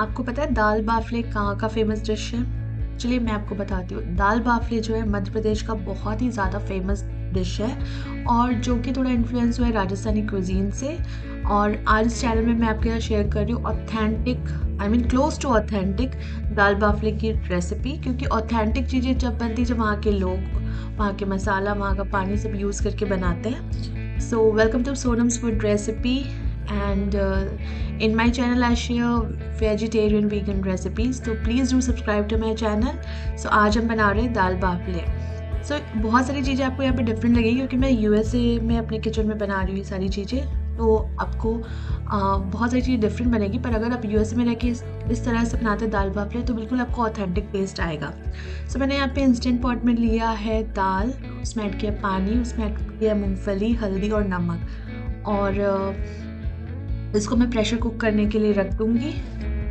आपको पता है दाल बाफले कहाँ का फ़ेमस डिश है? चलिए मैं आपको बताती हूँ। दाल बाफले जो है, मध्य प्रदेश का बहुत ही ज़्यादा फ़ेमस डिश है और जो कि थोड़ा इन्फ्लुएंस हुआ है राजस्थानी क्विजीन से और आज इस चैनल में मैं आपके साथ शेयर कर रही हूँ authentic I mean close to authentic दाल बाफले की रेसिपी क्योंकि ऑथेंटिक चीज़ें जब बनती जब वहाँ के लोग, वहाँ के मसाला, वहाँ का पानी सब यूज़ करके बनाते हैं। So welcome to Sonam's food recipe and uh, in my channel I share vegetarian vegan recipes. Please do subscribe to my channel so आज हम बना रहे हैं दाल बाफले। सो so, बहुत सारी चीज़ें आपको यहाँ पे डिफरेंट लगेगी क्योंकि मैं यूएसए में अपने किचन में बना रही हूँ ये सारी चीज़ें। तो आपको आ, बहुत सारी चीज़ें डिफरेंट बनेगी। पर अगर आप यूएस में रह के इस, इस तरह से बनाते दाल बाफले तो बिल्कुल आपको ऑथेंटिक टेस्ट आएगा। सो so, मैंने यहाँ पे इंस्टेंट पॉट में लिया है दाल उसमें ऐड किया पानी उसमें ऐड किया मूँगफली हल्दी और नमक। और इसको मैं प्रेशर कुक करने के लिए रख दूँगी।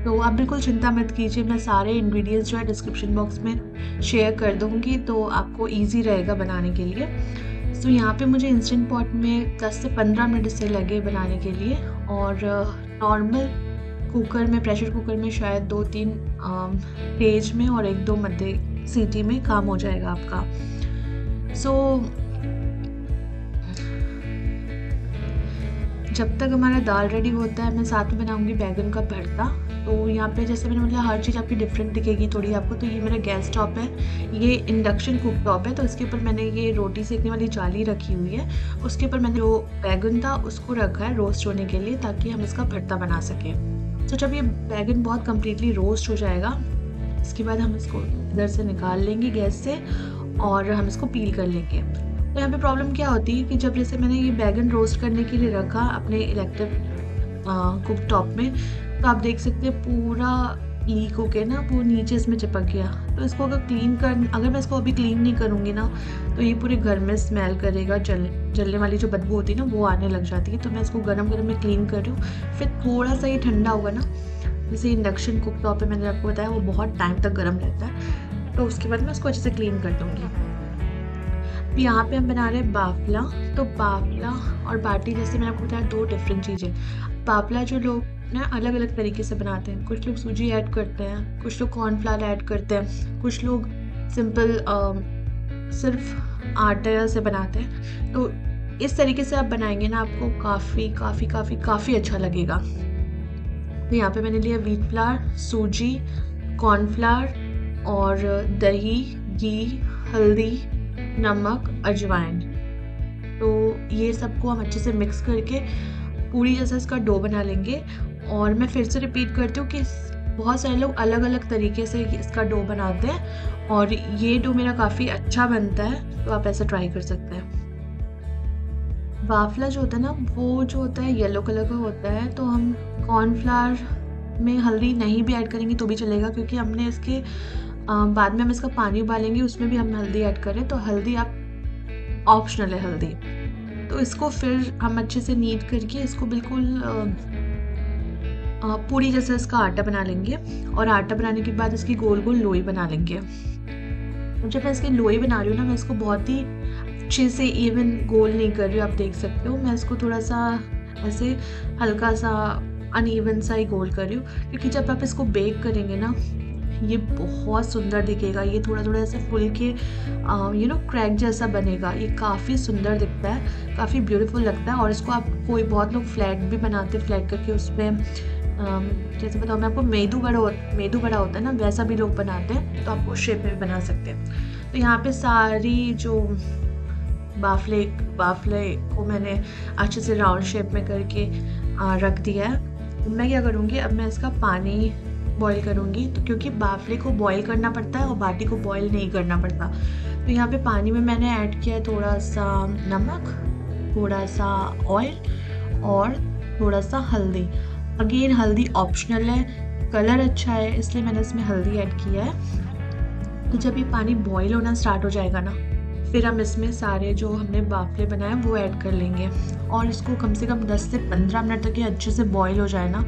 तो आप बिल्कुल चिंता मत कीजिए मैं सारे इंग्रेडिएंट्स जो है डिस्क्रिप्शन बॉक्स में शेयर कर दूँगी तो आपको इजी रहेगा बनाने के लिए। सो so, यहाँ पे मुझे इंस्टेंट पॉट में 10 से 15 मिनट से लगे बनाने के लिए और नॉर्मल कुकर में प्रेशर कुकर में शायद दो तीन तेज में और एक दो मध्य सीटी में काम हो जाएगा आपका। सो so, जब तक हमारा दाल रेडी होता है, मैं साथ में बनाऊँगी बैगन का भरता। तो यहाँ पे जैसे मैंने बोला, हर चीज़ आपकी डिफरेंट दिखेगी थोड़ी आपको। तो ये मेरा गैस टॉप है। ये इंडक्शन कुक टॉप है। तो इसके ऊपर मैंने ये रोटी सेकने वाली जाली रखी हुई है। उसके ऊपर मैंने जो बैगन था, उसको रखा है रोस्ट होने के लिए, ताकि हम इसका भरता बना सकें। तो जब ये बैगन बहुत कम्प्लीटली रोस्ट हो जाएगा, इसके बाद हम इसको इधर से निकाल लेंगे गैस से, और हम इसको पील कर लेंगे। तो यहाँ पे प्रॉब्लम क्या होती है कि जब जैसे मैंने ये बैगन रोस्ट करने के लिए रखा अपने इलेक्ट्रिक कुक टॉप में तो आप देख सकते हैं पूरा लीक होके ना वो नीचे इसमें चिपक गया। तो इसको अगर क्लीन कर, अगर मैं इसको अभी क्लीन नहीं करूँगी ना तो ये पूरे घर में स्मेल करेगा, जल, जलने वाली जो बदबू होती है ना, वो आने लग जाती है। तो मैं इसको गर्म गर्म में क्लीन कर रही हूँ। फिर थोड़ा सा ये ठंडा होगा ना, जैसे इंडक्शन कुक टॉप पे मैंने आपको बताया, वो बहुत टाइम तक गर्म रहता है। तो उसके बाद मैं उसको अच्छे से क्लीन कर दूँगी। यहाँ पे हम बना रहे हैं बाफला। तो बाफला और बाटी जैसे मैंने आपको बताया, दो डिफरेंट चीज़ें। बाफला जो लोग ना अलग अलग तरीके से बनाते हैं। कुछ लोग सूजी ऐड करते हैं, कुछ लोग कॉर्नफ्लावर ऐड करते हैं, कुछ लोग सिंपल सिर्फ़ आटा से बनाते हैं। तो इस तरीके से आप बनाएँगे ना, आपको काफ़ी काफ़ी काफ़ी काफ़ी अच्छा लगेगा। तो यहाँ पे मैंने लिया वीट फ्लावर सूजी कॉर्नफ्लावर और दही, घी, हल्दी नमक, अजवाइन। तो ये सबको हम अच्छे से मिक्स करके पूरी जैसा इसका डो बना लेंगे और मैं फिर से रिपीट करती हूँ कि बहुत सारे लोग अलग अलग तरीके से इसका डो बनाते हैं और ये डो मेरा काफ़ी अच्छा बनता है तो आप ऐसा ट्राई कर सकते हैं। वाफला जो होता है ना, वो जो होता है येलो कलर का होता है तो हम कॉर्नफ्लावर में हल्दी नहीं भी ऐड करेंगे तो भी चलेगा, क्योंकि हमने इसके बाद में हम इसका पानी उबालेंगे, उसमें भी हम हल्दी ऐड करें तो हल्दी आप ऑप्शनल है हल्दी। तो इसको फिर हम अच्छे से नीट करके इसको बिल्कुल पूरी जैसे इसका आटा बना लेंगे और आटा बनाने के बाद इसकी गोल गोल लोई बना लेंगे। जब मैं इसकी लोई बना रही हूँ ना, मैं इसको बहुत ही अच्छे से इवन गोल नहीं कर रही हूँ, आप देख सकते हो। मैं इसको थोड़ा सा ऐसे हल्का सा अनइवन सा ही गोल कर रही हूँ, क्योंकि जब आप इसको बेक करेंगे ना ये बहुत सुंदर दिखेगा, ये थोड़ा थोड़ा ऐसे फुल के यू नो क्रैक जैसा बनेगा। ये काफ़ी सुंदर दिखता है, काफ़ी ब्यूटीफुल लगता है और इसको आप कोई बहुत लोग फ्लैट भी बनाते हैं फ्लैट करके उसमें जैसे बताओ मैं आपको, मेदू बड़ा मेदू बड़ा होता है ना, वैसा भी लोग बनाते हैं तो आप उस शेप में भी बना सकते हैं। तो यहाँ पे सारी जो बाफले बाफले को मैंने अच्छे से राउंड शेप में करके रख दिया है। मैं क्या करूँगी, अब मैं इसका पानी बॉईल करूँगी तो क्योंकि बाफले को बॉईल करना पड़ता है और बाटी को बॉईल नहीं करना पड़ता। तो यहाँ पे पानी में मैंने ऐड किया है थोड़ा सा नमक थोड़ा सा ऑयल और थोड़ा सा हल्दी। अगेन हल्दी ऑप्शनल है कलर अच्छा है, इसलिए मैंने इसमें हल्दी ऐड किया है। तो जब ये पानी बॉईल होना स्टार्ट हो जाएगा ना, फिर हम इसमें सारे जो हमने बाफले बनाए वो ऐड कर लेंगे। और इसको कम से कम 10 से 15 मिनट तक ये अच्छे से बॉईल हो जाए ना,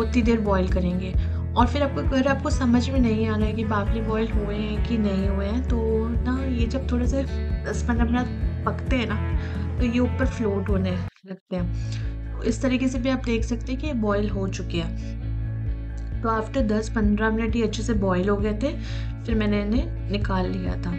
उतनी देर बॉईल करेंगे। और फिर आपको अगर आपको समझ में नहीं आ रहा है कि बाफले बॉयल हुए हैं कि नहीं हुए हैं तो ना, ये जब थोड़े से दस पंद्रह मिनट पकते हैं ना तो ये ऊपर फ्लोट होने लगते हैं। तो इस तरीके से भी आप देख सकते हैं कि ये बॉयल हो चुके हैं। तो आफ्टर 10-15 मिनट ये अच्छे से बॉयल हो गए थे, फिर मैंने इन्हें निकाल लिया था।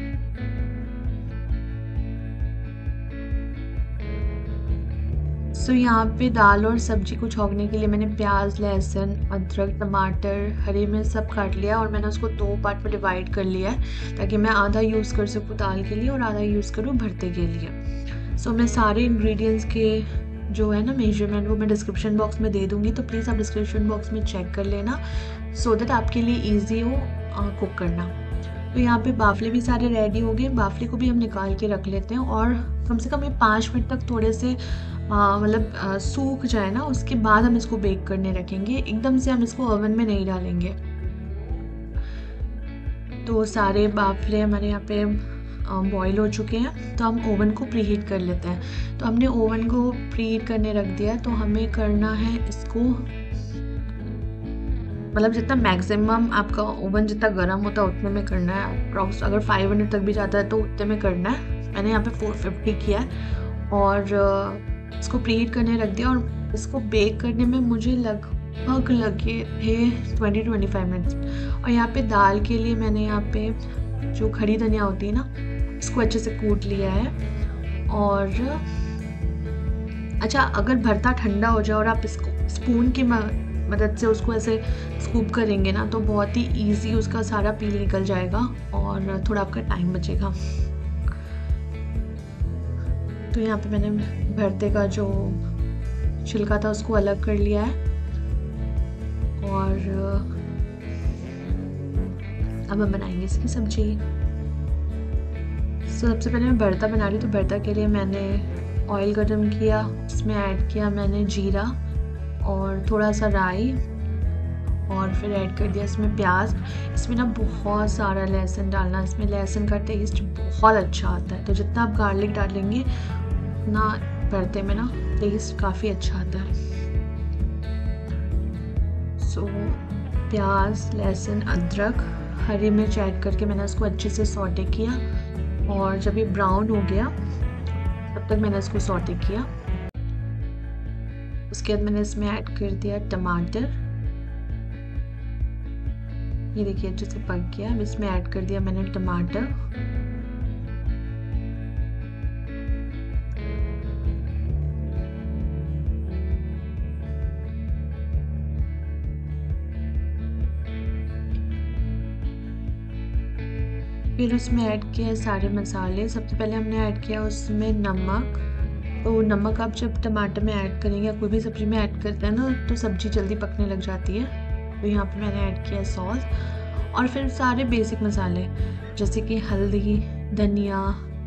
सो so, यहाँ पे दाल और सब्ज़ी को छोंकने के लिए मैंने प्याज लहसुन अदरक टमाटर हरी मिर्च सब काट लिया और मैंने उसको दो पार्ट में डिवाइड कर लिया है ताकि मैं आधा यूज़ कर सकूँ दाल के लिए और आधा यूज़ करूँ भरते के लिए। सो so, मैं सारे इंग्रेडिएंट्स के जो है ना मेज़रमेंट वो मैं डिस्क्रिप्शन बॉक्स में दे दूँगी तो प्लीज़ आप डिस्क्रिप्शन बॉक्स में चेक कर लेना सो so दैट आपके लिए ईजी हो कुक करना। तो यहाँ पे बाफले भी सारे रेडी हो गए बाफले को भी हम निकाल के रख लेते हैं और कम से कम ये पाँच मिनट तक थोड़े से मतलब सूख जाए ना, उसके बाद हम इसको बेक करने रखेंगे। एकदम से हम इसको ओवन में नहीं डालेंगे। तो सारे बाफले हमारे यहाँ पे बॉईल हो चुके हैं। तो हम ओवन को प्रीहीट कर लेते हैं। तो हमने ओवन को प्रीहीट करने रख दिया तो हमें करना है इसको मतलब जितना मैक्सिमम आपका ओवन जितना गर्म होता है, उतने में करना है। अप्रॉक्स अगर 500 तक भी जाता है तो उतने में करना है। मैंने यहाँ पे 450 किया है। और इसको प्रीहीट करने रख दिया और इसको बेक करने में मुझे लगभग लगे थे 20-25 मिनट्स और यहाँ पे दाल के लिए मैंने यहाँ पे जो खड़ी धनिया होती है ना इसको अच्छे से कूट लिया है। और अच्छा अगर भरता ठंडा हो जाए और आप इसको स्पून की मदद से उसको ऐसे स्कूप करेंगे ना तो बहुत ही इजी उसका सारा पील निकल जाएगा और थोड़ा आपका टाइम बचेगा। तो यहाँ पे मैंने भरते का जो छिलका था उसको अलग कर लिया है। और अब हम बनाएँगे इसकी सब्ज़ी। so, सबसे पहले मैं भरता बना रही तो भरता के लिए मैंने ऑयल गर्म किया उसमें ऐड किया मैंने जीरा और थोड़ा सा राई और फिर ऐड कर दिया इसमें प्याज। इसमें ना बहुत सारा लहसुन डालना इसमें लहसुन का टेस्ट बहुत अच्छा आता है। तो जितना आप गार्लिक डालेंगे उतना भरते में ना टेस्ट काफ़ी अच्छा आता है। सो so, प्याज लहसुन अदरक हरी मिर्च ऐड करके मैंने उसको अच्छे से सॉटे किया और जब ये ब्राउन हो गया तब तक मैंने इसको सॉटे किया। उसके बाद मैंने इसमें ऐड कर दिया टमाटर। ये देखिए अच्छे से पक गया। अब इसमें ऐड कर दिया मैंने टमाटर। फिर उसमें ऐड किया सारे मसाले। सबसे पहले हमने ऐड किया उसमें नमक। तो नमक आप जब टमाटर में ऐड करेंगे, या कोई भी सब्ज़ी में ऐड करते हैं ना तो सब्ज़ी जल्दी पकने लग जाती है। तो यहाँ पे मैंने ऐड किया सॉस। और फिर सारे बेसिक मसाले, जैसे कि हल्दी, धनिया,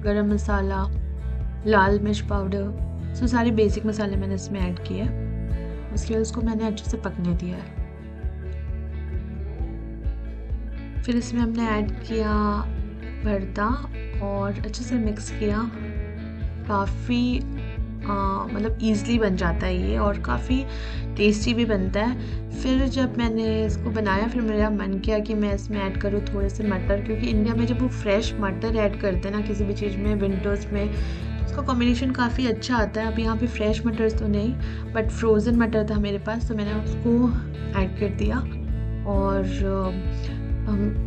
गरम मसाला, लाल मिर्च पाउडर सो सारे बेसिक मसाले मैंने इसमें ऐड किए। उसके बाद उसको मैंने अच्छे से पकने दिया है। फिर इसमें हमने ऐड किया भरता और अच्छे से मिक्स किया। काफ़ी मतलब ईज़िली बन जाता है ये और काफ़ी टेस्टी भी बनता है। फिर जब मैंने इसको बनाया, फिर मेरा मन किया कि मैं इसमें ऐड करूँ थोड़े से मटर, क्योंकि इंडिया में जब वो फ्रेश मटर ऐड करते हैं ना किसी भी चीज़ में विंटर्स में तो उसका कॉम्बिनेशन काफ़ी अच्छा आता है। अब यहाँ पे फ्रेश मटर तो नहीं बट फ्रोज़न मटर था मेरे पास तो मैंने उसको ऐड कर दिया। और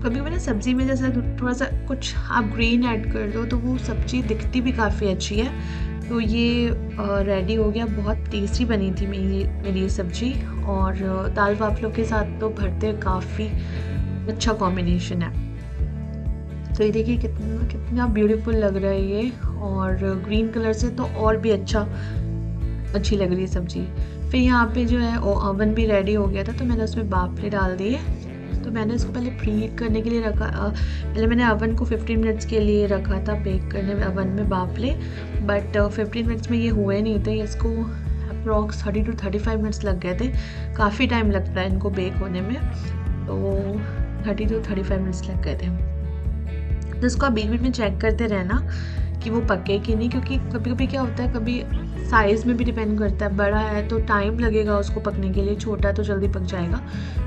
कभी मैंने सब्ज़ी में जैसा थोड़ा सा कुछ आप ग्रीन ऐड कर दो तो वो सब्ज़ी दिखती भी काफ़ी अच्छी है। तो ये रेडी हो गया, बहुत टेस्टी बनी थी मेरी मेरी सब्ज़ी। और दाल वाफलों के साथ तो भरते काफ़ी अच्छा कॉम्बिनेशन है। तो ये देखिए कितना कितना ब्यूटीफुल लग रहा है ये। और ग्रीन कलर से तो और भी अच्छा अच्छी लग रही है सब्ज़ी। फिर यहाँ पे जो है ओवन भी रेडी हो गया था तो मैंने उसमें बाफले डाल दिए। तो मैंने इसको पहले प्री हीट करने के लिए रखा पहले मैंने अवन को 15 मिनट्स के लिए रखा था बेक करने में अवन में बाफले बट 15 मिनट्स में ये हुए नहीं थे इसको अप्रॉक्स 30 टू 35 मिनट्स लग गए थे। काफ़ी टाइम लगता है इनको बेक होने में। तो 30 टू 35 मिनट्स लग गए थे। तो इसको आप बीच बीच में चेक करते रहना। कि वो पके कि नहीं क्योंकि कभी कभी क्या होता है कभी साइज़ में भी डिपेंड करता है। बड़ा है तो टाइम लगेगा उसको पकने के लिए छोटा है तो जल्दी पक जाएगा।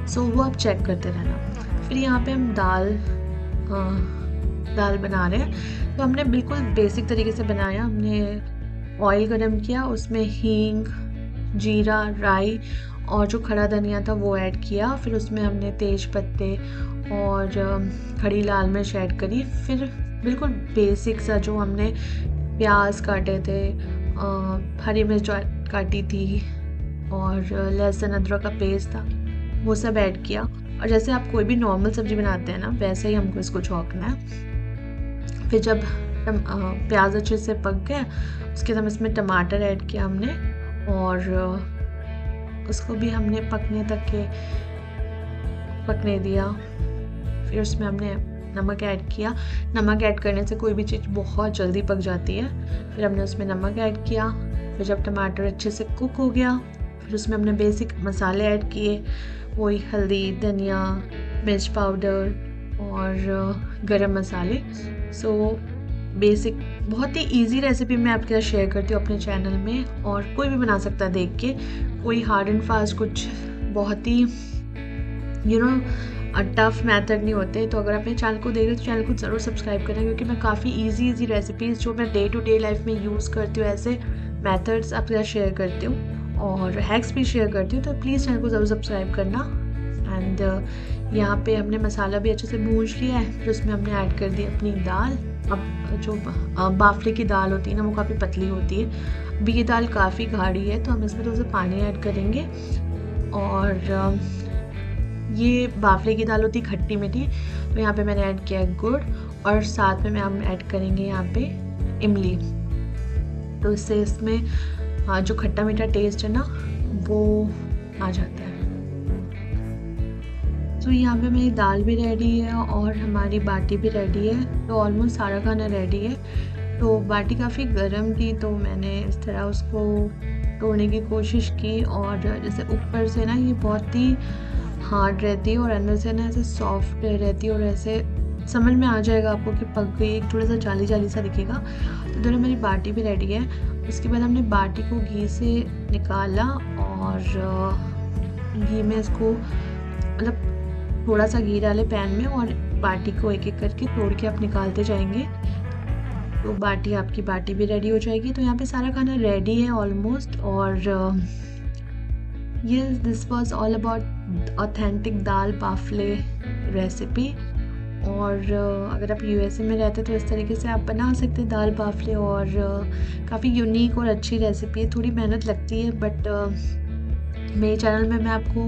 सो so, वो आप चेक करते रहना। फिर यहाँ पे हम दाल आ, दाल बना रहे हैं। तो हमने बिल्कुल बेसिक तरीके से बनाया। हमने ऑयल गरम किया उसमें हींग जीरा राई और जो खड़ा धनिया था वो ऐड किया। फिर उसमें हमने तेज पत्ते और खड़ी लाल मिर्च ऐड करी। फिर बिल्कुल बेसिक सा जो हमने प्याज काटे थे हरी मिर्च काटी थी और लहसुन अदरक का पेस्ट था, वो सब ऐड किया। और जैसे आप कोई भी नॉर्मल सब्ज़ी बनाते हैं ना, वैसे ही हमको इसको छौंकना है। फिर जब प्याज अच्छे से पक गए, उसके बाद इसमें टमाटर ऐड किया हमने और उसको भी हमने पकने तक के, पकने दिया। फिर उसमें हमने नमक ऐड किया। नमक ऐड करने से कोई भी चीज़ बहुत जल्दी पक जाती है। फिर हमने उसमें नमक ऐड किया। फिर जब टमाटर अच्छे से कुक हो गया, फिर उसमें हमने बेसिक मसाले ऐड किए। वही हल्दी, धनिया, मिर्च पाउडर और गरम मसाले। सो बेसिक बहुत ही इजी रेसिपी मैं आपके साथ शेयर करती हूँ अपने चैनल में और कोई भी बना सकता है देख के। कोई हार्ड एंड फास्ट कुछ बहुत ही यू नो टफ मेथड नहीं होते तो अगर अपने चैनल को देख रहे हो तो चैनल को ज़रूर सब्सक्राइब करें क्योंकि मैं काफ़ी इजी इजी रेसिपीज़ जो मैं डे टू डे लाइफ में यूज़ करती हूँ ऐसे मेथड्स आपके साथ शेयर करती हूँ और हैक्स भी शेयर करती हूँ तो प्लीज़ चैनल को ज़रूर सब्सक्राइब करना। एंड uh, यहाँ पे हमने मसाला भी अच्छे से भूज लिया है फिर उसमें हमने ऐड कर दी अपनी दाल। अब जो बाफले की दाल होती है ना वो काफ़ी पतली होती है। अभी ये दाल काफ़ी गाढ़ी है तो हम इसमें थोड़ा सा पानी ऐड करेंगे। और uh, ये बाफले की दाल होती खट्टी मीठी। तो यहाँ पे मैंने ऐड किया है गुड़ और साथ में हम ऐड करेंगे यहाँ पे इमली। तो इससे इसमें हाँ जो खट्टा मीठा टेस्ट है ना, वो आ जाता है। तो यहाँ पे मेरी दाल भी रेडी है और हमारी बाटी भी रेडी है। तो ऑलमोस्ट सारा खाना रेडी है। तो बाटी काफ़ी गर्म थी तो मैंने इस तरह उसको तोड़ने की कोशिश की और जैसे ऊपर से ना ये बहुत ही हार्ड रहती है और अंदर से ना ऐसे सॉफ्ट रहती है और ऐसे समझ में आ जाएगा आपको कि पक गई थोड़ा सा जाली जाली सा दिखेगा। तो दोनों मेरी बाटी भी रेडी है। उसके बाद हमने बाटी को घी से निकाला और घी में इसको मतलब थोड़ा सा घी डाले पैन में और बाटी को एक एक करके तोड़ के आप निकालते जाएँगे। तो बाटी, आपकी बाटी भी रेडी हो जाएगी। तो यहाँ पे सारा खाना रेडी है ऑलमोस्ट और ये this was all about authentic dal bafle recipe और अगर आप यूएसए में रहते तो इस तरीके से आप बना सकते हैं दाल बाफले और काफ़ी यूनिक और अच्छी रेसिपी है। थोड़ी मेहनत लगती है बट मेरे चैनल में मैं आपको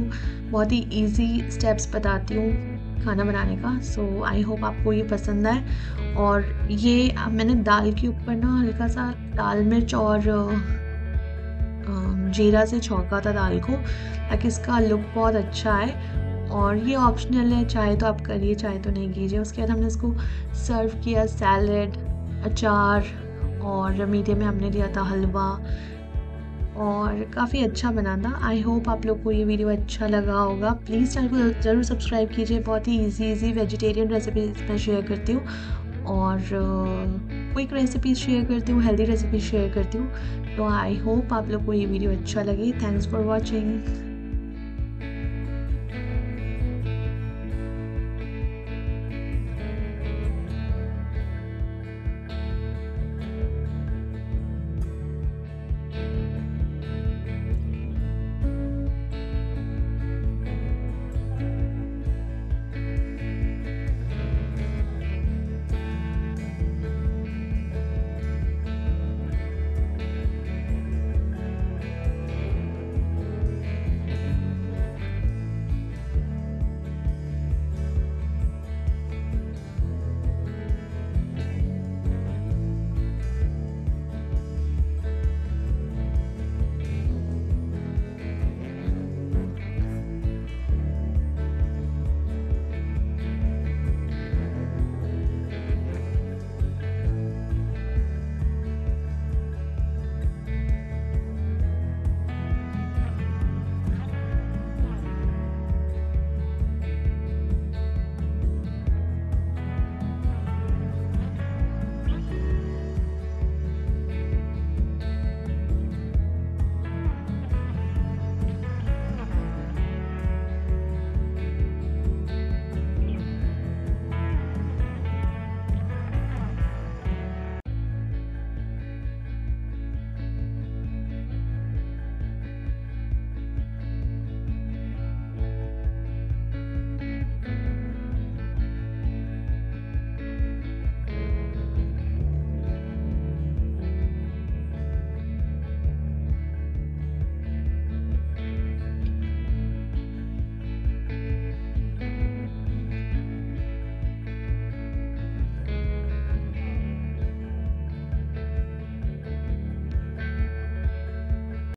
बहुत ही इजी स्टेप्स बताती हूँ खाना बनाने का। सो आई होप आपको ये पसंद आए। और ये, मैंने दाल के ऊपर ना हल्का सा दाल मिर्च और जीरा से छौंका था दाल को। ताकि इसका लुक बहुत अच्छा है और ये ऑप्शनल है, चाहे तो आप करिए, चाहे तो नहीं कीजिए। उसके बाद हमने इसको सर्व किया सैलड अचार और मीठे में हमने लिया था हलवा। और काफ़ी अच्छा बना था। आई होप आप लोग को ये वीडियो अच्छा लगा होगा। प्लीज़ चैनल को ज़रूर सब्सक्राइब कीजिए। बहुत ही इजी इजी वेजिटेरियन रेसिपीज़ मैं शेयर करती हूँ। और क्विक रेसिपीज़ शेयर करती हूँ हेल्दी रेसिपीज़ शेयर करती हूँ। तो आई होप आप लोग को ये वीडियो अच्छा लगे। Thanks for watching